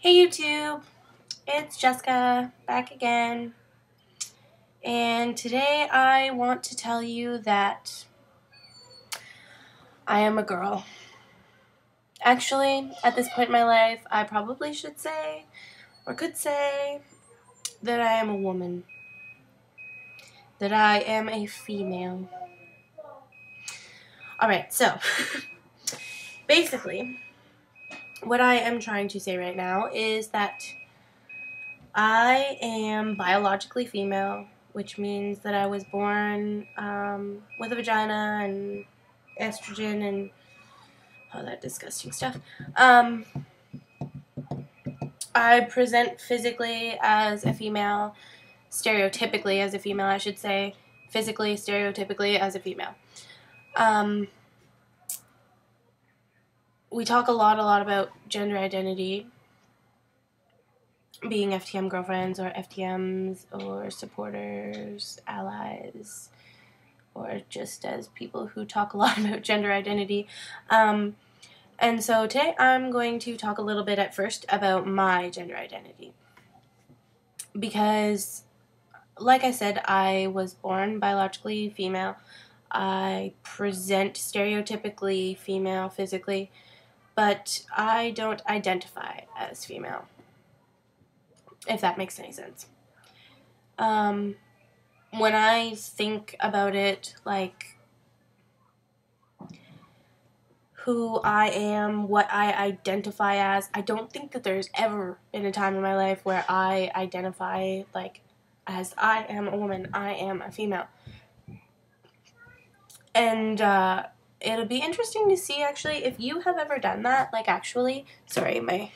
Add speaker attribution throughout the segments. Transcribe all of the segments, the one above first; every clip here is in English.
Speaker 1: Hey YouTube, it's Jessica back again. And today I want to tell you that I am a girl. Actually, at this point in my life, I probably should say, or could say, that I am a woman. That I am a female. Alright, so, basically, what I am trying to say right now is that I am biologically female, which means that I was born um, with a vagina and estrogen and all that disgusting stuff. Um, I present physically as a female, stereotypically as a female, I should say, physically, stereotypically as a female. Um, we talk a lot, a lot about gender identity, being FTM girlfriends or FTMs or supporters, allies, or just as people who talk a lot about gender identity. Um, and so today I'm going to talk a little bit at first about my gender identity. Because, like I said, I was born biologically female. I present stereotypically female physically but I don't identify as female, if that makes any sense. Um, when I think about it, like who I am, what I identify as, I don't think that there's ever been a time in my life where I identify like as I am a woman, I am a female. And uh, it'll be interesting to see actually if you have ever done that like actually sorry my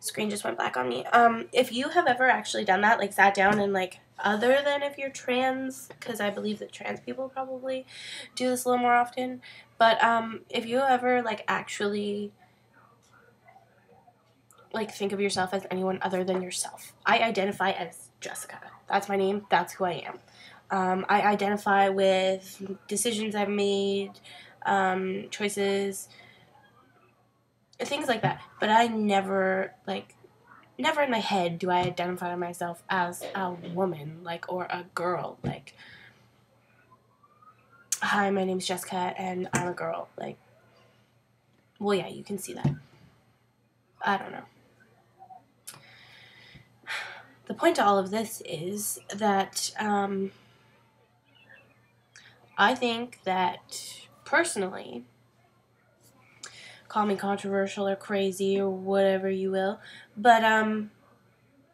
Speaker 1: screen just went black on me. Um if you have ever actually done that like sat down and like other than if you're trans because i believe that trans people probably do this a little more often but um if you ever like actually like think of yourself as anyone other than yourself. I identify as jessica. That's my name. That's who i am. Um, I identify with decisions I've made, um, choices, things like that. But I never like never in my head do I identify myself as a woman, like or a girl, like hi, my name's Jessica and I'm a girl. Like well yeah, you can see that. I don't know. The point to all of this is that um, I think that personally, call me controversial or crazy or whatever you will, but um,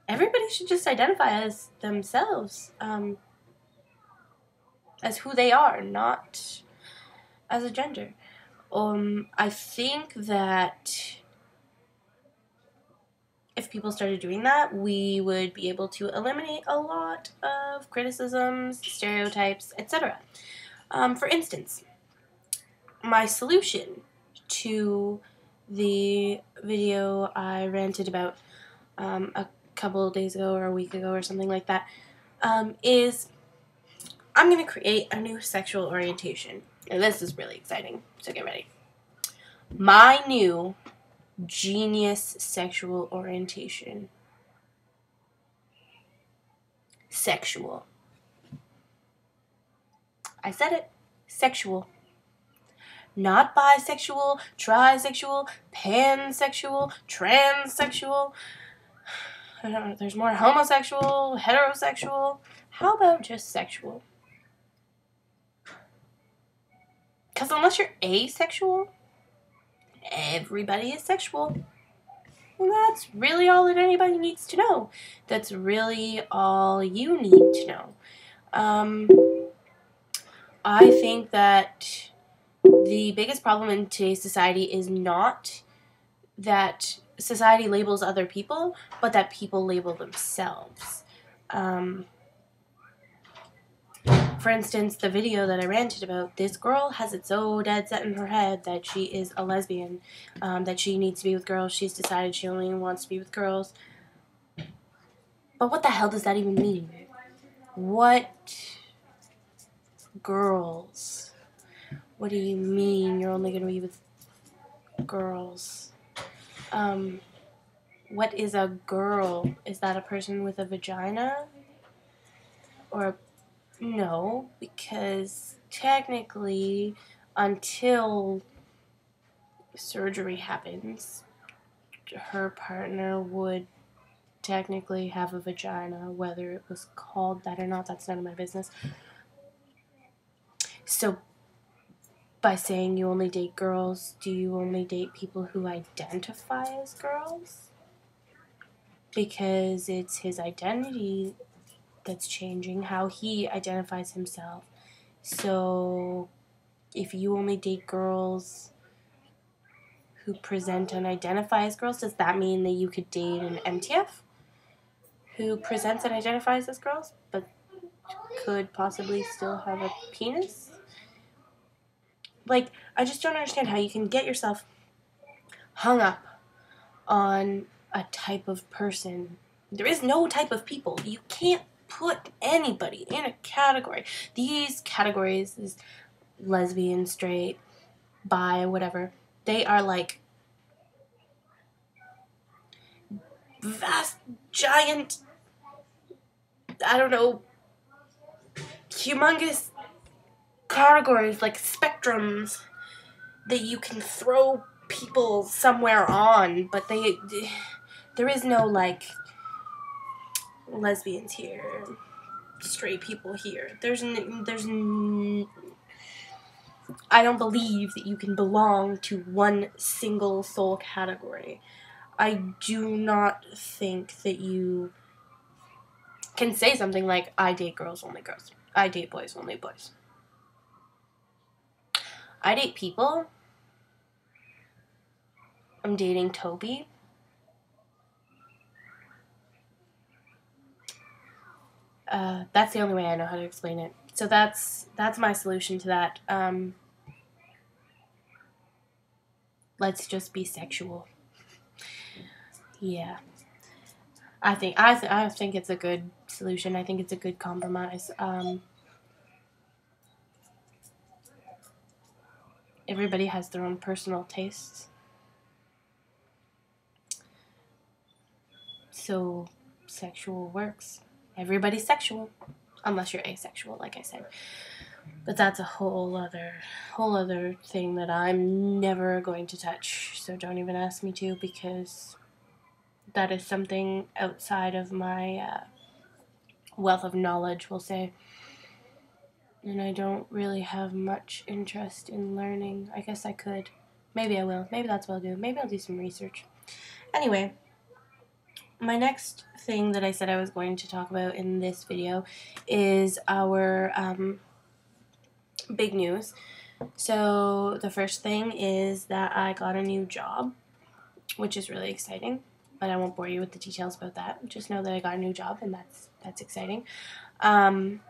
Speaker 1: everybody should just identify as themselves, um, as who they are, not as a gender. Um, I think that if people started doing that, we would be able to eliminate a lot of criticisms, stereotypes, etc. Um, for instance, my solution to the video I ranted about um, a couple days ago or a week ago or something like that um, is I'm going to create a new sexual orientation. And this is really exciting, so get ready. My new genius sexual orientation. Sexual. I said it. Sexual not bisexual, trisexual, pansexual, transsexual. I don't know, there's more homosexual, heterosexual. How about just sexual? Because unless you're asexual, everybody is sexual. And that's really all that anybody needs to know. That's really all you need to know. Um, I think that the biggest problem in today's society is not that society labels other people, but that people label themselves. Um, for instance, the video that I ranted about, this girl has it so dead set in her head that she is a lesbian, um, that she needs to be with girls. She's decided she only wants to be with girls. But what the hell does that even mean? What girls? What do you mean you're only going to be with girls? Um, what is a girl? Is that a person with a vagina? Or no, because technically, until surgery happens, her partner would technically have a vagina, whether it was called that or not, that's none of my business. So, by saying you only date girls, do you only date people who identify as girls? Because it's his identity that's changing, how he identifies himself. So, if you only date girls who present and identify as girls, does that mean that you could date an MTF who presents and identifies as girls, but could possibly still have a penis? Like, I just don't understand how you can get yourself hung up on a type of person. There is no type of people. You can't put anybody in a category. These categories is lesbian, straight, bi, whatever. They are like vast, giant, I don't know, humongous categories, like spectrums that you can throw people somewhere on, but they, there is no like lesbians here, straight people here. There's n- there's n- I don't believe that you can belong to one single sole category. I do not think that you can say something like I date girls only girls. I date boys only boys. I date people. I'm dating Tobi. Uh, that's the only way I know how to explain it. So that's that's my solution to that. Um, let's just be sexual. Yeah, I think I th- I think it's a good solution. I think it's a good compromise. Um, everybody has their own personal tastes. So, sexual works. Everybody's sexual, unless you're asexual, like I said. But that's a whole other, whole other thing that I'm never going to touch. So don't even ask me to, because that is something outside of my uh, wealth of knowledge, we'll say. And I don't really have much interest in learning. I guess I could. Maybe I will. Maybe that's what I'll do. Maybe I'll do some research. Anyway, my next thing that I said I was going to talk about in this video is our um, big news. So, the first thing is that I got a new job, which is really exciting, but I won't bore you with the details about that. Just know that I got a new job, and that's that's exciting. Um,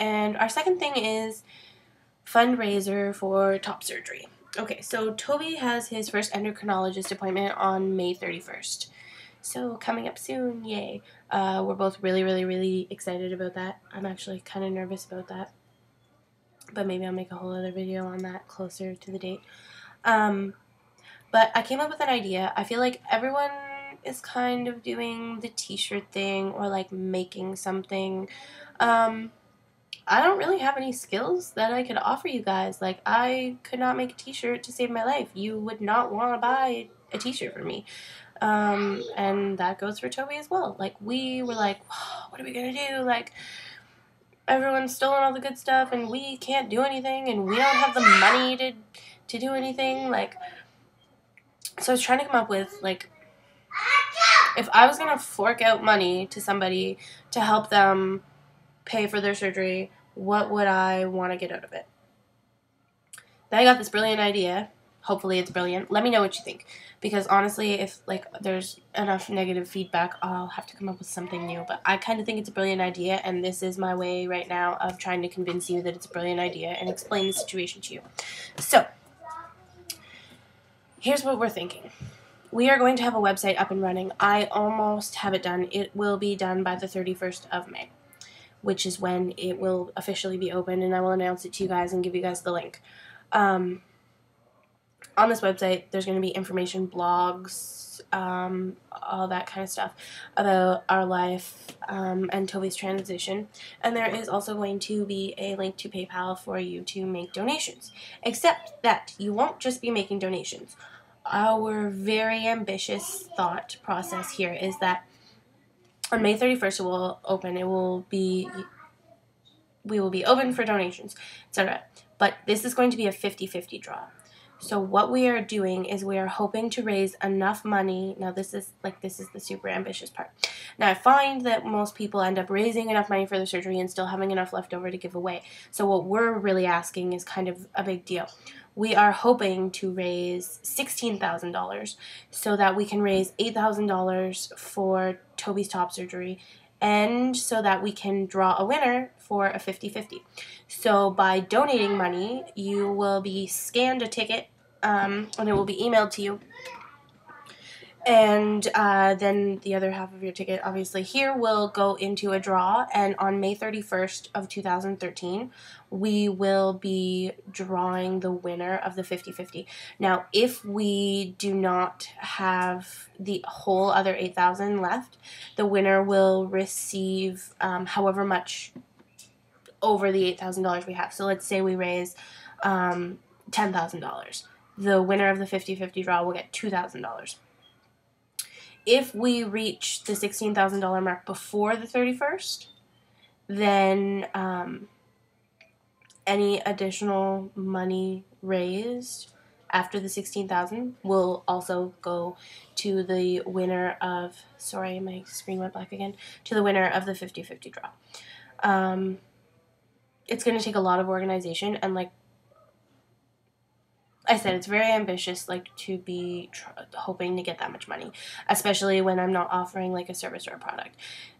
Speaker 1: and our second thing is fundraiser for top surgery. Okay, so Tobi has his first endocrinologist appointment on May 31st. So coming up soon, yay. Uh, we're both really, really, really excited about that. I'm actually kind of nervous about that. But maybe I'll make a whole other video on that closer to the date. Um, but I came up with an idea. I feel like everyone is kind of doing the t-shirt thing or like making something. Um, I don't really have any skills that I could offer you guys. Like, I could not make a t shirt to save my life. You would not want to buy a t shirt for me. Um, and that goes for Tobi as well. Like, we were like, what are we going to do? Like, everyone's stolen all the good stuff, and we can't do anything, and we don't have the money to, to do anything. Like, so I was trying to come up with, like, if I was going to fork out money to somebody to help them pay for their surgery, what would I want to get out of it? Then I got this brilliant idea. Hopefully it's brilliant. Let me know what you think. Because honestly, if like there's enough negative feedback, I'll have to come up with something new. But I kind of think it's a brilliant idea, and this is my way right now of trying to convince you that it's a brilliant idea and explain the situation to you. So, here's what we're thinking. We are going to have a website up and running. I almost have it done. It will be done by the 31st of May which is when it will officially be open, and I will announce it to you guys and give you guys the link. Um, on this website, there's going to be information, blogs, um, all that kind of stuff about our life um, and Tobi's transition. And there is also going to be a link to PayPal for you to make donations. Except that you won't just be making donations. Our very ambitious thought process here is that on May 31st it will open. It will be we will be open for donations, etc. But this is going to be a 50-50 draw. So what we are doing is we are hoping to raise enough money. Now this is like this is the super ambitious part. Now I find that most people end up raising enough money for the surgery and still having enough left over to give away. So what we're really asking is kind of a big deal. We are hoping to raise $16,000 so that we can raise $8,000 for Tobi's top surgery and so that we can draw a winner for a 50-50. So by donating money, you will be scanned a ticket um, and it will be emailed to you. And uh, then the other half of your ticket, obviously here, will go into a draw. And on May 31st of 2013, we will be drawing the winner of the 50-50. Now, if we do not have the whole other 8,000 left, the winner will receive um, however much over the $8,000 we have. So let's say we raise um, $10,000. The winner of the 50-50 draw will get $2,000 if we reach the $16,000 mark before the 31st, then um, any additional money raised after the 16,000 will also go to the winner of, sorry, my screen went black again, to the winner of the 50-50 draw. Um, it's going to take a lot of organization and like I said it's very ambitious, like to be tr- hoping to get that much money, especially when I'm not offering like a service or a product.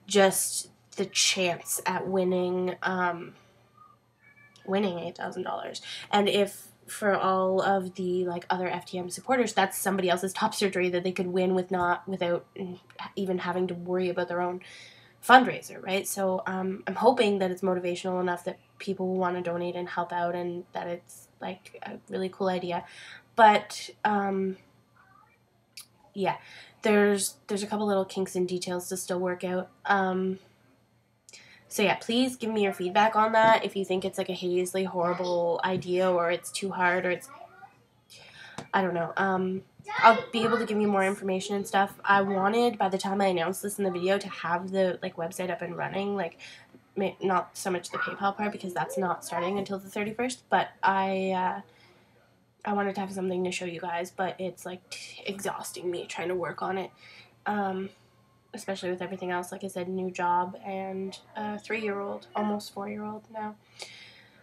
Speaker 1: Just the chance at winning, um, winning eight thousand dollars, and if for all of the like other FTM supporters, that's somebody else's top surgery that they could win with not without even having to worry about their own fundraiser, right? So um, I'm hoping that it's motivational enough that people will want to donate and help out, and that it's like a really cool idea. But um, yeah, there's there's a couple little kinks and details to still work out. Um, so yeah, please give me your feedback on that. If you think it's like a hideously horrible idea, or it's too hard, or it's I don't know. Um, I'll be able to give you more information and stuff. I wanted by the time I announced this in the video to have the like website up and running, like not so much the PayPal part because that's not starting until the 31st, but I uh, I wanted to have something to show you guys, but it's like exhausting me trying to work on it. Um, especially with everything else, like I said, new job and a three-year-old, almost four-year-old now.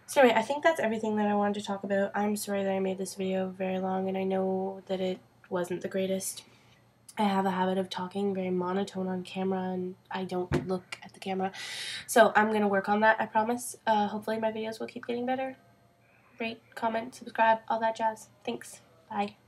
Speaker 1: So anyway, I think that's everything that I wanted to talk about. I'm sorry that I made this video very long, and I know that it wasn't the greatest. I have a habit of talking very monotone on camera and I don't look at the camera. So I'm going to work on that, I promise. Uh, hopefully my videos will keep getting better. Rate, comment, subscribe, all that jazz. Thanks. Bye.